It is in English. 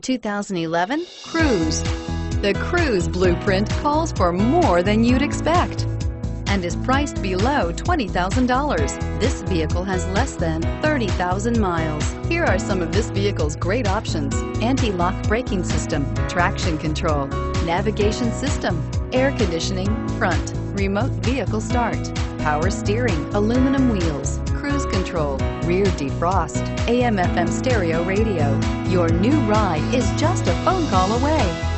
2011 Cruze. The Cruze blueprint calls for more than you'd expect and is priced below $20,000. This vehicle has less than 30,000 miles. Here are some of this vehicle's great options. Anti-lock braking system, traction control, navigation system, air conditioning, front, remote vehicle start, power steering, aluminum wheels, cruise control, rear defrost, AM FM stereo radio. Your new ride is just a phone call away.